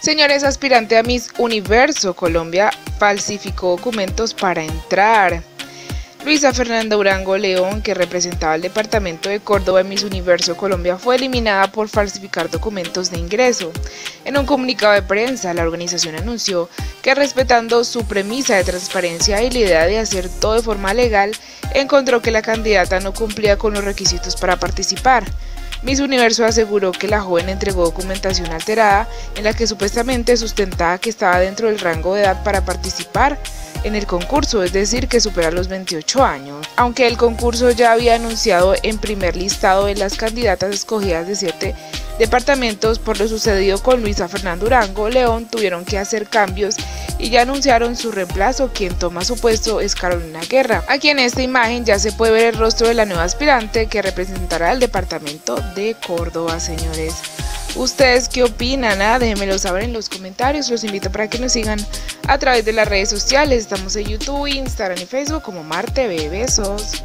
Señores, aspirante a Miss Universo Colombia falsificó documentos para entrar. Luisa Fernanda Urango León, que representaba el departamento de Córdoba en Miss Universo Colombia, fue eliminada por falsificar documentos de ingreso. En un comunicado de prensa, la organización anunció que respetando su premisa de transparencia y la idea de hacer todo de forma legal, encontró que la candidata no cumplía con los requisitos para participar. Miss Universo aseguró que la joven entregó documentación alterada en la que supuestamente sustentaba que estaba dentro del rango de edad para participar en el concurso, es decir, que supera los 28 años. Aunque el concurso ya había anunciado en primer listado de las candidatas escogidas de siete departamentos por lo sucedido con Luisa Fernando Durango, León tuvieron que hacer cambios y ya anunciaron su reemplazo, quien toma su puesto es Carolina Guerra. Aquí en esta imagen ya se puede ver el rostro de la nueva aspirante que representará al departamento de Córdoba, señores. ¿Ustedes qué opinan? Ah, déjenmelo saber en los comentarios. Los invito para que nos sigan a través de las redes sociales. Estamos en YouTube, Instagram y Facebook como Marte Besos.